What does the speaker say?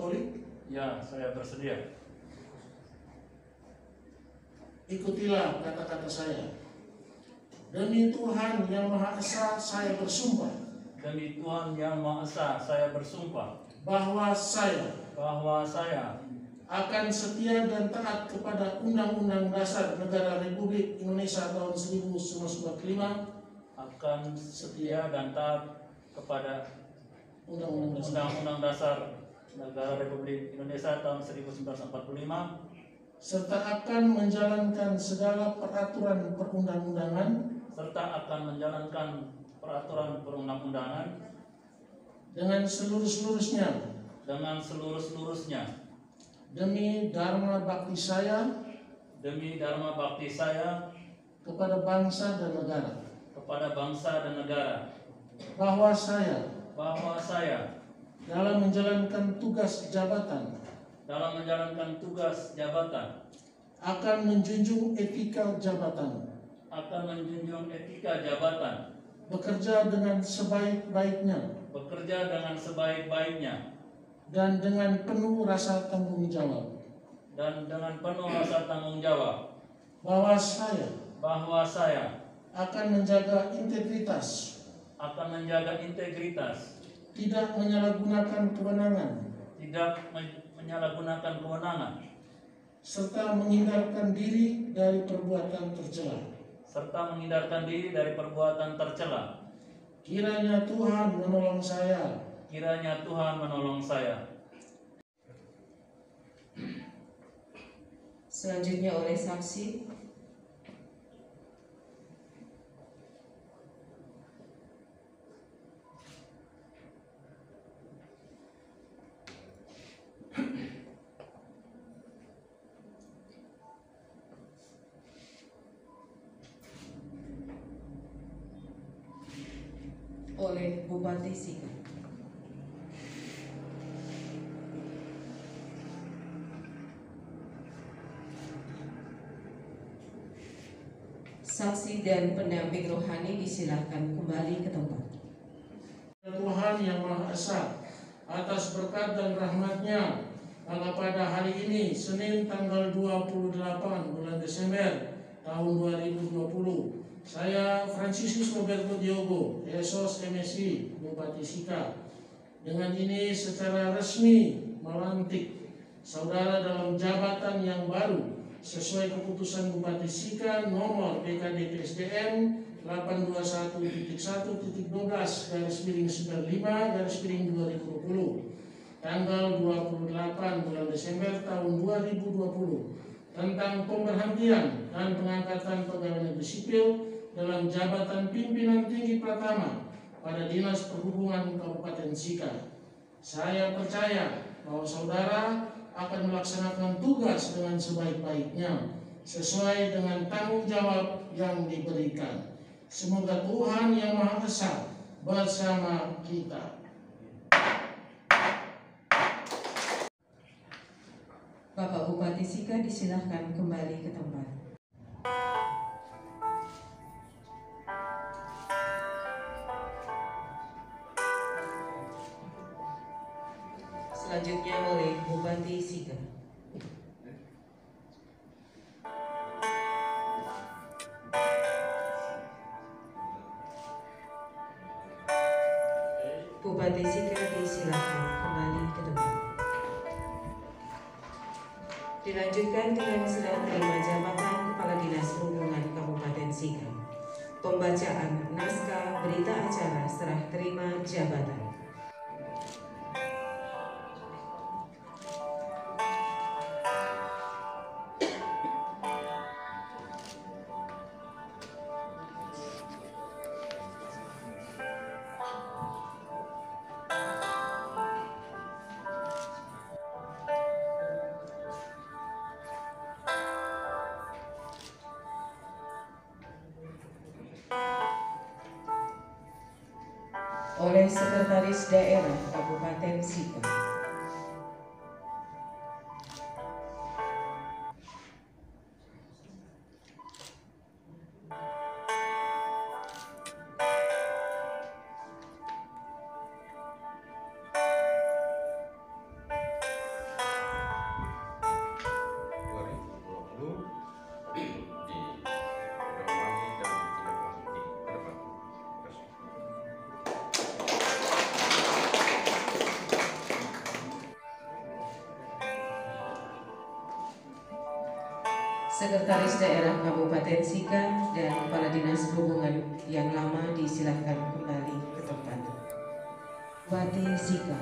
Katolik? Ya, saya bersedia. Ikutilah kata-kata saya. Demi Tuhan yang Maha Esa, saya bersumpah Demi Tuhan Yang Maha Esa, saya bersumpah bahwa saya bahwa saya akan setia dan taat kepada Undang-Undang Dasar Negara Republik Indonesia tahun 1945, akan setia dan taat kepada Undang-Undang Dasar, Undang-Undang Dasar Negara Republik Indonesia tahun 1945 serta akan menjalankan segala peraturan perundang-undangan. Serta akan menjalankan peraturan perundang-undangan. Dengan seluruh-seluruhnya. Dengan seluruh-seluruhnya. Demi Dharma Bakti saya. Demi dharma bakti saya. Kepada bangsa dan negara. Kepada bangsa dan negara. Bahwa saya. Bahwa saya dalam menjalankan tugas jabatan dalam menjalankan tugas jabatan. akan menjunjung etika jabatan akan menjunjung etika jabatan. bekerja dengan sebaik-baiknya bekerja dengan sebaik-baiknya. dan dengan penuh rasa tanggung jawab. Dan dengan penuh rasa tanggung jawab. Bahwa saya bahwa saya akan menjaga integritas. akan menjaga integritas tidak menyalahgunakan kewenangan. Tidak men- menyalahgunakan kewenangan. Serta menghindarkan diri dari perbuatan tercela. Serta menghindarkan diri dari perbuatan tercela. Kiranya Tuhan menolong saya. Kiranya Tuhan menolong saya. Selanjutnya oleh saksi oleh Bupati Sika. Saksi dan pendamping rohani disilahkan kembali ke tempat. Tuhan yang Maha Esa atas berkat dan rahmatnya maka pada hari ini Senin tanggal 28 bulan Desember tahun 2020 saya Franciscus Roberto Diogo Esos MSI Bupati Sika. Dengan ini secara resmi melantik saudara dalam jabatan yang baru sesuai keputusan Bupati Sika nomor PKD PSDM 821.1.12 garis miring 95 garis miring 2020 tanggal 28 bulan Desember tahun 2020 tentang pemberhentian dan pengangkatan pegawai negeri sipil dalam jabatan pimpinan tinggi pertama pada Dinas Perhubungan Kabupaten Sika. Saya percaya bahwa saudara akan melaksanakan tugas dengan sebaik-baiknya sesuai dengan tanggung jawab yang diberikan. Semoga Tuhan Yang Maha Esa bersama kita. Bapak Bupati Sika disilahkan kembali ke tempat. Selanjutnya oleh Bupati Sika. Bupati Sika disilahkan kembali ke tempat. Dilanjutkan dengan sedang terima jabatan Kepala Dinas Perhubungan Kabupaten Sika. Pembacaan naskah berita acara serah terima jabatan. Oleh Sekretaris Daerah Kabupaten Sika. Sekretaris Daerah Kabupaten Sika dan Kepala Dinas Perhubungan yang lama disilahkan kembali ke tempat. Bupati Sika